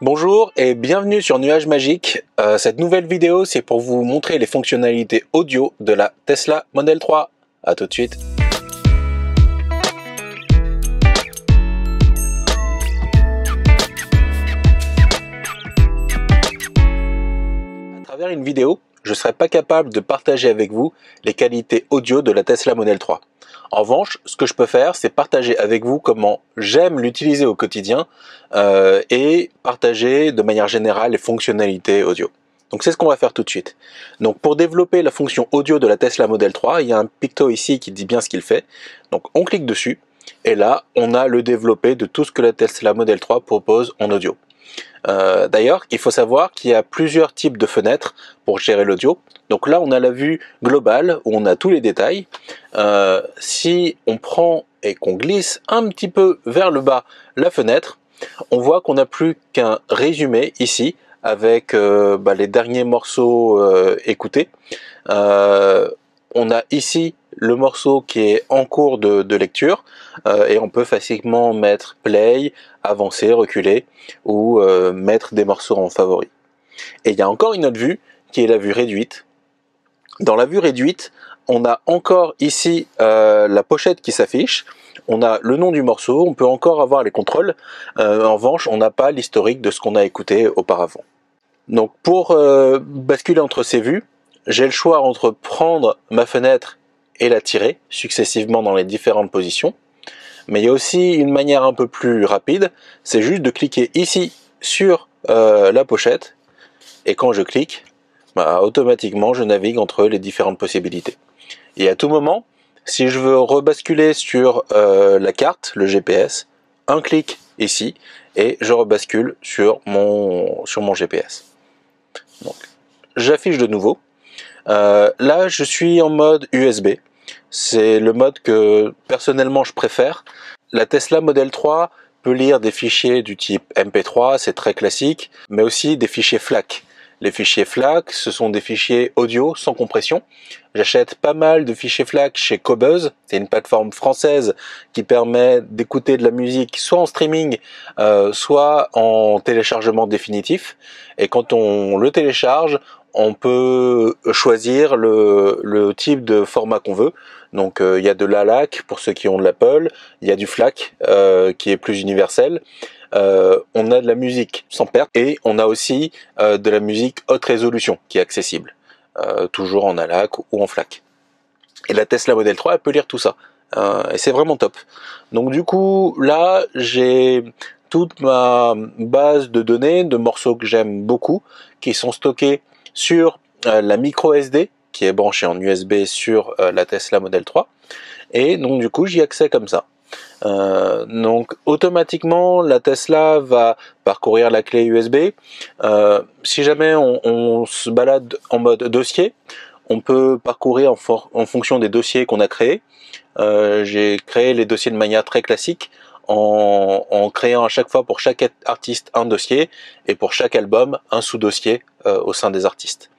Bonjour et bienvenue sur Nuage Magique. Euh, cette nouvelle vidéo, c'est pour vous montrer les fonctionnalités audio de la Tesla Model 3. A tout de suite. À travers une vidéo, je ne serai pas capable de partager avec vous les qualités audio de la Tesla Model 3. En revanche, ce que je peux faire, c'est partager avec vous comment j'aime l'utiliser au quotidien euh, et partager de manière générale les fonctionnalités audio. Donc c'est ce qu'on va faire tout de suite. Donc pour développer la fonction audio de la Tesla Model 3, il y a un picto ici qui dit bien ce qu'il fait. Donc on clique dessus et là on a le développé de tout ce que la Tesla Model 3 propose en audio. Euh, d'ailleurs, il faut savoir qu'il y a plusieurs types de fenêtres pour gérer l'audio. Donc là, on a la vue globale où on a tous les détails. Euh, si on prend et qu'on glisse un petit peu vers le bas la fenêtre, on voit qu'on n'a plus qu'un résumé ici avec euh, bah, les derniers morceaux écoutés. On a ici le morceau qui est en cours de, lecture euh, et on peut facilement mettre play, avancer, reculer ou euh, mettre des morceaux en favori. Et il y a encore une autre vue qui est la vue réduite. Dans la vue réduite, on a encore ici euh, la pochette qui s'affiche. On a le nom du morceau, on peut encore avoir les contrôles. en revanche, on n'a pas l'historique de ce qu'on a écouté auparavant. Donc pour basculer entre ces vues, j'ai le choix entre prendre ma fenêtre et la tirer successivement dans les différentes positions. Mais il y a aussi une manière un peu plus rapide, c'est juste de cliquer ici sur euh, la pochette et quand je clique, bah, automatiquement je navigue entre les différentes possibilités. Et à tout moment, si je veux rebasculer sur euh, la carte, le GPS, un clic ici et je rebascule sur mon, sur mon GPS. Donc, j'affiche de nouveau. Euh, là, je suis en mode USB. C'est le mode que personnellement je préfère. La Tesla Model 3 peut lire des fichiers du type MP3, c'est très classique, mais aussi des fichiers FLAC. Les fichiers FLAC, ce sont des fichiers audio sans compression. J'achète pas mal de fichiers FLAC chez Cobuzz, c'est une plateforme française qui permet d'écouter de la musique soit en streaming, euh, soit en téléchargement définitif. Et quand on le télécharge, on peut choisir le, type de format qu'on veut. Donc euh, il y a de l'ALAC pour ceux qui ont de l'Apple, il y a du FLAC euh, qui est plus universel. Euh, on a de la musique sans perte et on a aussi de la musique haute résolution qui est accessible, toujours en ALAC ou en FLAC. Et la Tesla Model 3 elle peut lire tout ça. et c'est vraiment top. Donc du coup là j'ai toute ma base de données de morceaux que j'aime beaucoup qui sont stockés sur euh, la micro SD qui est branchée en USB sur euh, la Tesla Model 3 et donc du coup j'y accès comme ça. Euh, donc automatiquement la Tesla va parcourir la clé USB. si jamais on, se balade en mode dossier, on peut parcourir en, fonction des dossiers qu'on a créés. J'ai créé les dossiers de manière très classique en, créant à chaque fois pour chaque artiste un dossier et pour chaque album un sous-dossier euh, au sein des artistes.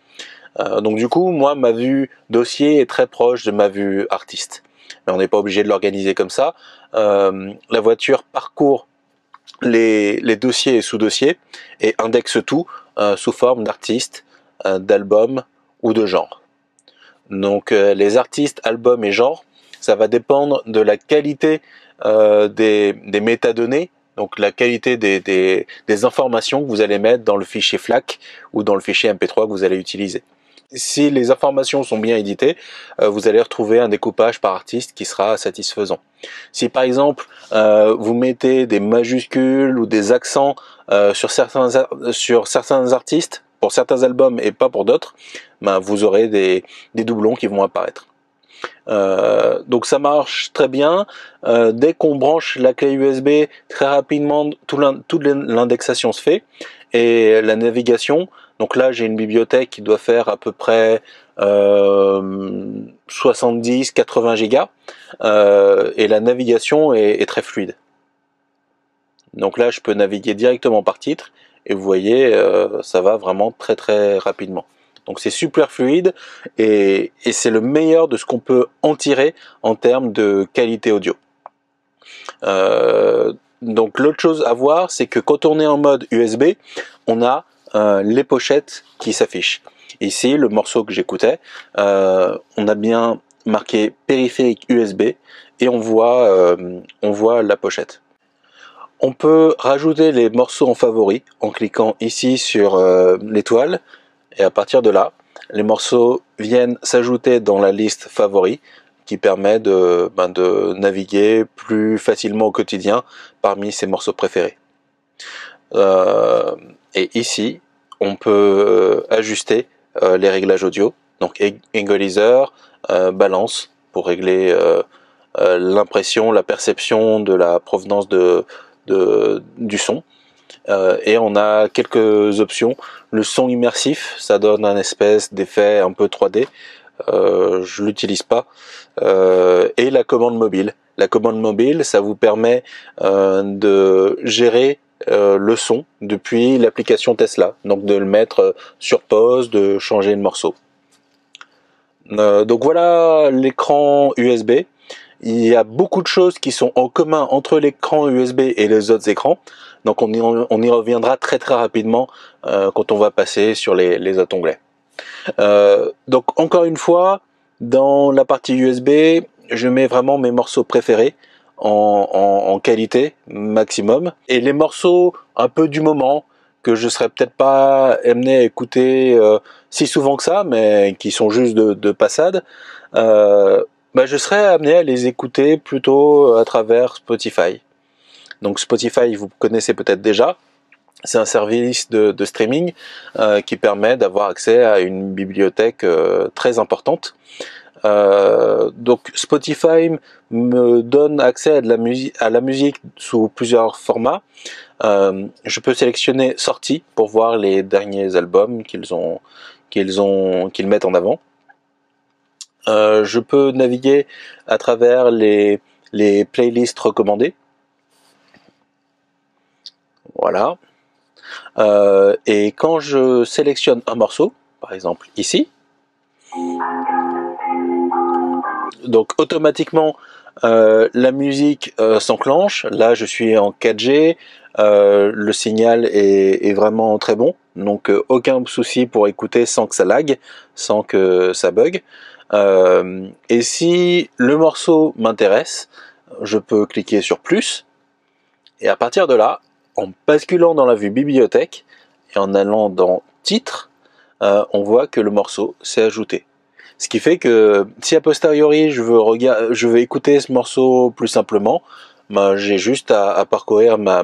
Euh, donc du coup, moi, ma vue dossier est très proche de ma vue artiste. Mais on n'est pas obligé de l'organiser comme ça. Euh, la voiture parcourt les, les dossiers et sous-dossiers et indexe tout sous forme d'artistes, d'albums ou de genres. Donc les artistes, albums et genres, ça va dépendre de la qualité euh, des, des, métadonnées, donc la qualité des, des, des, informations que vous allez mettre dans le fichier FLAC ou dans le fichier MP3 que vous allez utiliser. Si les informations sont bien éditées, euh, vous allez retrouver un découpage par artiste qui sera satisfaisant. Si par exemple euh, vous mettez des majuscules ou des accents euh, sur certains sur certains artistes pour certains albums et pas pour d'autres, ben, vous aurez des, des doublons qui vont apparaître. Euh, donc ça marche très bien. Euh, dès qu'on branche la clé USB, très rapidement, toute l'indexation se fait. Et la navigation, donc là j'ai une bibliothèque qui doit faire à peu près 70-80 euh, gigas. et la navigation est, est, très fluide. Donc là je peux naviguer directement par titre. Et vous voyez, ça va vraiment très très rapidement. Donc c'est super fluide et, c'est le meilleur de ce qu'on peut en tirer en termes de qualité audio. Euh, donc l'autre chose à voir, c'est que quand on est en mode USB, on a euh, les pochettes qui s'affichent. Ici, le morceau que j'écoutais, euh, on a bien marqué périphérique USB et on voit, on voit la pochette. On peut rajouter les morceaux en favoris en cliquant ici sur l'étoile et à partir de là, les morceaux viennent s'ajouter dans la liste favoris qui permet de, ben, de naviguer plus facilement au quotidien parmi ses morceaux préférés. Euh, et ici, on peut euh, ajuster euh, les réglages audio, donc equalizer, balance pour régler l'impression, la perception de la provenance du son. Et on a quelques options. Le son immersif, ça donne un espèce d'effet un peu 3D. Euh, je l'utilise pas. Euh, et la commande mobile. La commande mobile, ça vous permet euh, de gérer le son depuis l'application Tesla, donc de le mettre sur pause, de changer le morceau. donc voilà l'écran USB. Il y a beaucoup de choses qui sont en commun entre l'écran USB et les autres écrans. Donc on y, reviendra très très rapidement quand on va passer sur les, les autres onglets. Euh, donc encore une fois, dans la partie USB, je mets vraiment mes morceaux préférés en, qualité maximum. Et les morceaux un peu du moment, que je serais peut-être pas amené à écouter euh, si souvent que ça, mais qui sont juste de, de passade, euh, bah, je serais amené à les écouter plutôt à travers Spotify. Donc Spotify, vous connaissez peut-être déjà, c'est un service de, streaming euh, qui permet d'avoir accès à une bibliothèque euh, très importante. Euh, donc Spotify me donne accès à, de la, musique, à la musique sous plusieurs formats. je peux sélectionner sorties pour voir les derniers albums qu'ils ont qu'ils ont qu'ils mettent en avant. je peux naviguer à travers les les playlists recommandées. Voilà. Euh, et quand je sélectionne un morceau, par exemple ici, donc automatiquement euh, la musique euh, s'enclenche. Là, je suis en 4G, le signal est, vraiment très bon, donc aucun souci pour écouter sans que ça lag, sans que ça bug. et si le morceau m'intéresse, je peux cliquer sur plus, et à partir de là, en basculant dans la vue bibliothèque et en allant dans titre, euh, on voit que le morceau s'est ajouté. Ce qui fait que si a posteriori je veux, écouter ce morceau plus simplement, ben, j'ai juste à, parcourir ma,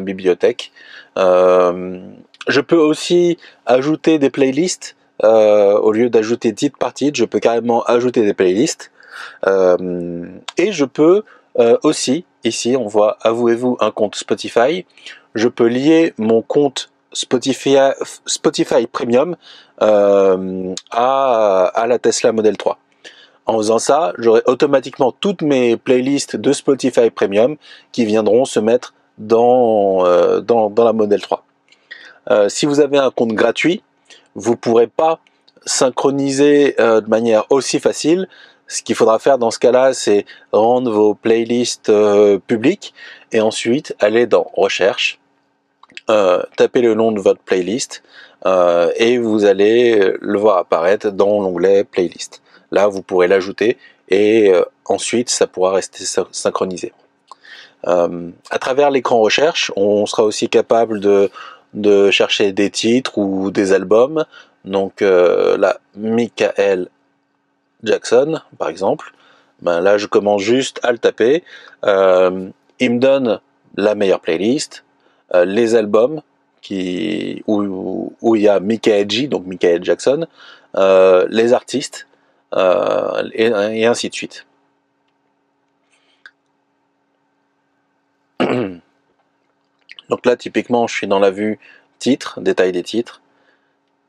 bibliothèque. Euh, je peux aussi ajouter des playlists. Euh, au lieu d'ajouter titre par titre, je peux carrément ajouter des playlists. et je peux aussi ici, on voit avouez-vous un compte Spotify. Je peux lier mon compte Spotify, Spotify Premium euh, à, la Tesla Model 3. En faisant ça, j'aurai automatiquement toutes mes playlists de Spotify Premium qui viendront se mettre dans, euh, dans, la Model 3. Euh, si vous avez un compte gratuit, vous ne pourrez pas synchroniser de manière aussi facile ce qu'il faudra faire dans ce cas-là, c'est rendre vos playlists euh, publiques et ensuite aller dans Recherche, euh, taper le nom de votre playlist euh, et vous allez le voir apparaître dans l'onglet Playlist. Là, vous pourrez l'ajouter et ensuite ça pourra rester synchronisé. à travers l'écran recherche, on sera aussi capable de, de chercher des titres ou des albums. Donc là, Michael Jackson, par exemple, ben là je commence juste à le taper. Euh, il me donne la meilleure playlist, euh, les albums qui où, où, il y a Michael G, donc Michael Jackson, euh, les artistes et, et, ainsi de suite. Donc là typiquement je suis dans la vue titre, détail des titres,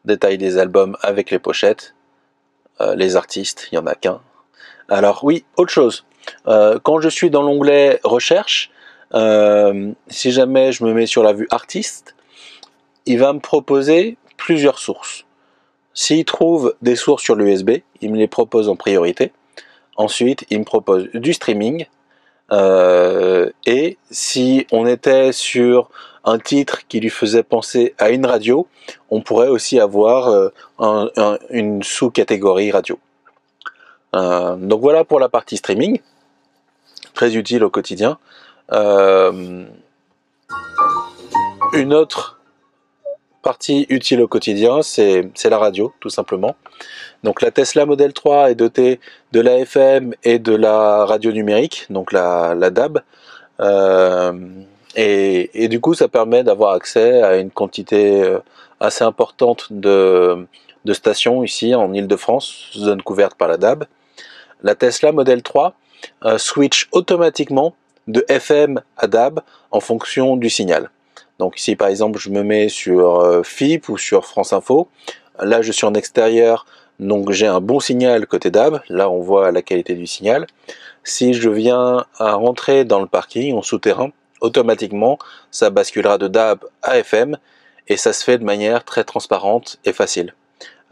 détail des albums avec les pochettes, euh, les artistes, il y en a qu'un. Alors oui, autre chose. Euh, quand je suis dans l'onglet recherche, euh, si jamais je me mets sur la vue artiste, il va me proposer plusieurs sources. S'il trouve des sources sur l'USB, il me les propose en priorité. Ensuite, il me propose du streaming, et si on était sur un titre qui lui faisait penser à une radio, on pourrait aussi avoir une sous-catégorie radio. donc voilà pour la partie streaming, très utile au quotidien. une autre partie utile au quotidien, c'est la radio, tout simplement. Donc la Tesla Model 3 est dotée de la FM et de la radio numérique, donc la, DAB. Euh, et, du coup, ça permet d'avoir accès à une quantité euh, assez importante de, stations ici en Ile-de-France, zone couverte par la DAB. La Tesla Model 3 euh, switch automatiquement de FM à DAB en fonction du signal. Donc ici par exemple je me mets sur euh, FIP ou sur France Info. Là je suis en extérieur donc j'ai un bon signal côté DAB. Là on voit la qualité du signal. Si je viens à rentrer dans le parking en souterrain, automatiquement ça basculera de DAB à FM et ça se fait de manière très transparente et facile.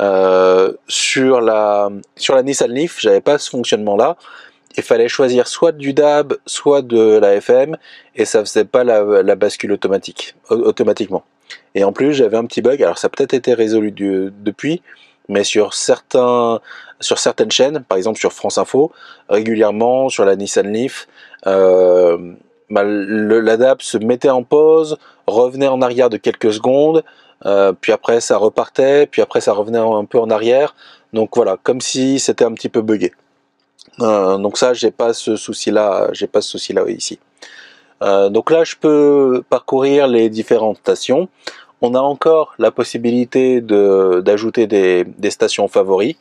Euh, sur la sur la Nissan Leaf, j'avais pas ce fonctionnement là il fallait choisir soit du DAB, soit de la FM, et ça faisait pas la, bascule automatique, automatiquement. Et en plus, j'avais un petit bug, alors ça a peut-être été résolu depuis, mais sur certains, sur certaines chaînes, par exemple sur France Info, régulièrement sur la Nissan Leaf, euh, bah, la DAB se mettait en pause, revenait en arrière de quelques secondes, euh, puis après ça repartait, puis après ça revenait un peu en arrière. Donc voilà, comme si c'était un petit peu buggé. Euh, donc ça, j'ai pas ce souci-là, j'ai pas ce souci-là ici. Euh, donc là, je peux parcourir les différentes stations. On a encore la possibilité d'ajouter des, stations favoris.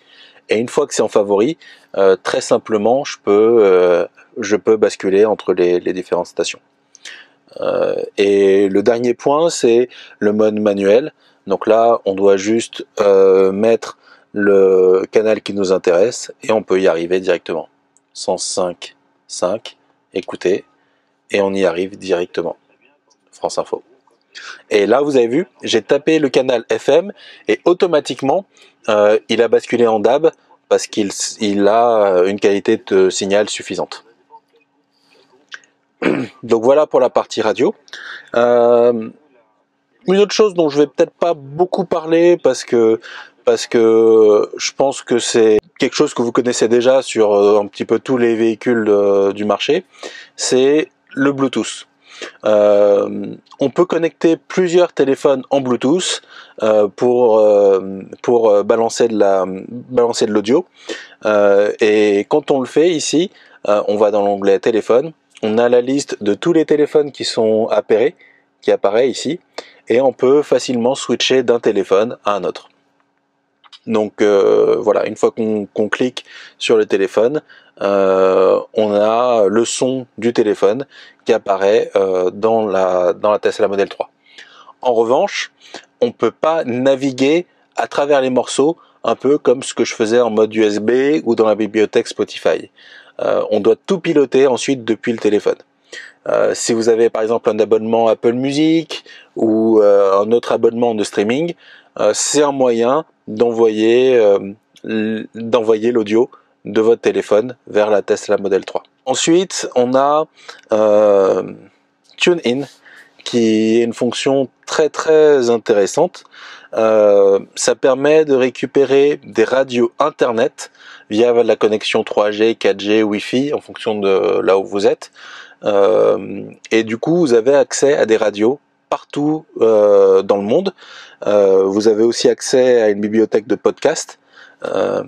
Et une fois que c'est en favori, euh, très simplement, je peux, je peux basculer entre les, différentes stations. et le dernier point, c'est le mode manuel. Donc là, on doit juste mettre le canal qui nous intéresse et on peut y arriver directement. 105.5, écoutez, et on y arrive directement. France Info. Et là, vous avez vu, j'ai tapé le canal FM et automatiquement, euh, il a basculé en DAB parce qu'il il a une qualité de signal suffisante. Donc voilà pour la partie radio. Euh, une autre chose dont je vais peut-être pas beaucoup parler parce que parce que je pense que c'est quelque chose que vous connaissez déjà sur euh, un petit peu tous les véhicules euh, du marché, c'est le Bluetooth. On peut connecter plusieurs téléphones en Bluetooth pour pour balancer de la balancer de l'audio. et quand on le fait ici, on va dans l'onglet téléphone, on a la liste de tous les téléphones qui sont appairés, qui apparaît ici, et on peut facilement switcher d'un téléphone à un autre. Donc euh, voilà, une fois qu'on clique sur le téléphone, euh, on a le son du téléphone qui apparaît euh, dans, la, dans la Tesla Model 3. En revanche, on peut pas naviguer à travers les morceaux un peu comme ce que je faisais en mode USB ou dans la bibliothèque Spotify. On doit tout piloter ensuite depuis le téléphone. si vous avez par exemple un abonnement Apple Music ou un autre abonnement de streaming, c'est un moyen d'envoyer euh, d'envoyer l'audio de votre téléphone vers la Tesla Model 3. Ensuite, on a euh, TuneIn qui est une fonction très très intéressante. Euh, ça permet de récupérer des radios internet via la connexion 3G, 4G, Wi-Fi en fonction de là où vous êtes. et du coup, vous avez accès à des radios partout euh, dans le monde. Euh, vous avez aussi accès à une bibliothèque de podcasts. Euh,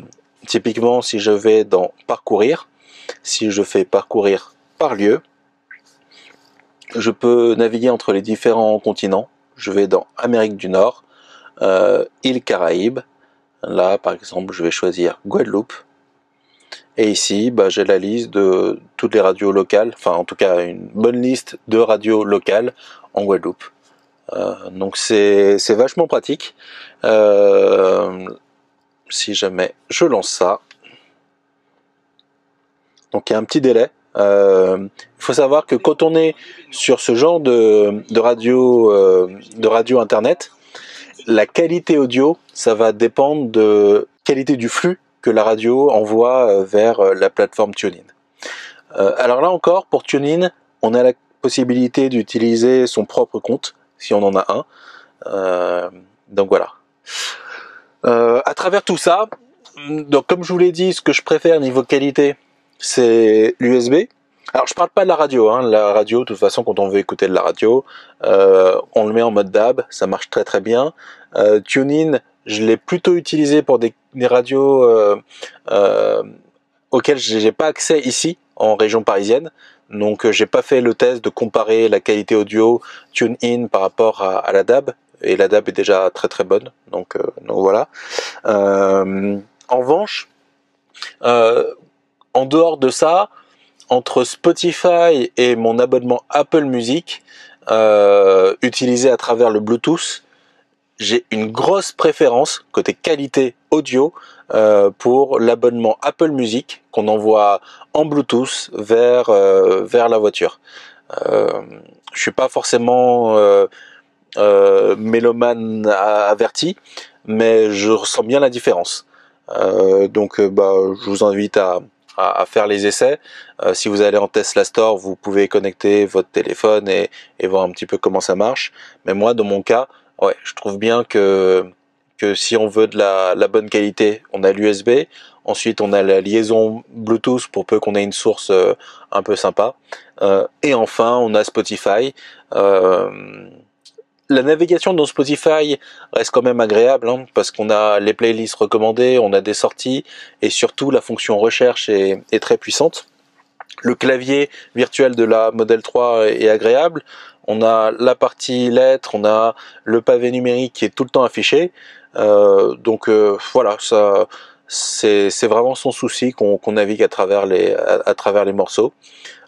typiquement, si je vais dans parcourir, si je fais parcourir par lieu, je peux naviguer entre les différents continents. Je vais dans Amérique du Nord, îles Caraïbes. Là, par exemple, je vais choisir Guadeloupe. Et ici, bah, j'ai la liste de toutes les radios locales, enfin en tout cas une bonne liste de radios locales en Guadeloupe. Euh, donc c'est vachement pratique. Euh, si jamais je lance ça, donc il y a un petit délai. Euh, il faut savoir que quand on est sur ce genre de, radio, de radio internet, la qualité audio, ça va dépendre de qualité du flux que la radio envoie vers la plateforme TuneIn. alors là encore, pour TuneIn, on a la possibilité d'utiliser son propre compte, si on en a un. donc voilà. à travers tout ça, donc comme je vous l'ai dit, ce que je préfère niveau qualité, c'est l'USB. Alors je parle pas de la radio, hein. la radio de toute façon quand on veut écouter de la radio, euh, on le met en mode DAB, ça marche très très bien. Euh, TuneIn, je l'ai plutôt utilisé pour des, radios euh, euh, auxquelles j'ai pas accès ici en région parisienne, donc j'ai pas fait le test de comparer la qualité audio TuneIn par rapport à, à la DAB, et la DAB est déjà très très bonne, donc, donc voilà. en revanche, en dehors de ça, entre Spotify et mon abonnement Apple Music, euh, utilisé à travers le Bluetooth, j'ai une grosse préférence côté qualité audio euh, pour l'abonnement Apple Music qu'on envoie en Bluetooth vers euh, vers la voiture. Euh, je suis pas forcément mélomane averti, mais je ressens bien la différence. donc, bah, je vous invite à à, faire les essais. Euh, si vous allez en Tesla Store, vous pouvez connecter votre téléphone et, voir un petit peu comment ça marche. Mais moi, dans mon cas, ouais, je trouve bien que que si on veut de la, bonne qualité, on a l'USB. Ensuite, on a la liaison Bluetooth pour peu qu'on ait une source euh, un peu sympa. Euh, et enfin, on a Spotify la navigation dans Spotify reste quand même agréable hein, parce qu'on a les playlists recommandées, on a des sorties et surtout la fonction recherche est, très puissante. Le clavier virtuel de la Model 3 est agréable. On a la partie lettres, on a le pavé numérique qui est tout le temps affiché. Euh, donc euh, voilà, ça c'est vraiment son souci qu'on navigue à travers les à, travers les morceaux.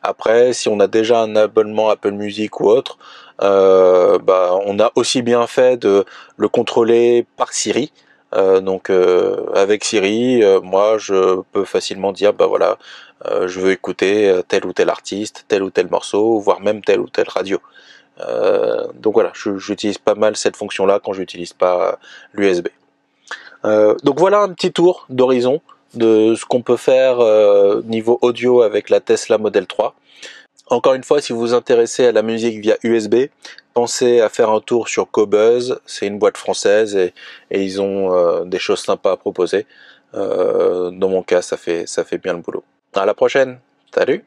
Après, si on a déjà un abonnement Apple Music ou autre, bah, on a aussi bien fait de le contrôler par Siri. Euh, donc euh, avec Siri, moi je peux facilement dire bah voilà, je veux écouter tel ou tel artiste, tel ou tel morceau, voire même telle ou telle radio. donc voilà, j'utilise pas mal cette fonction-là quand j'utilise pas l'USB. donc voilà un petit tour d'horizon de ce qu'on peut faire niveau audio avec la Tesla Model 3. Encore une fois, si vous vous intéressez à la musique via USB, pensez à faire un tour sur Cobuzz. C'est une boîte française et, ils ont euh, des choses sympas à proposer. Euh, dans mon cas, ça fait, ça fait bien le boulot. À la prochaine. Salut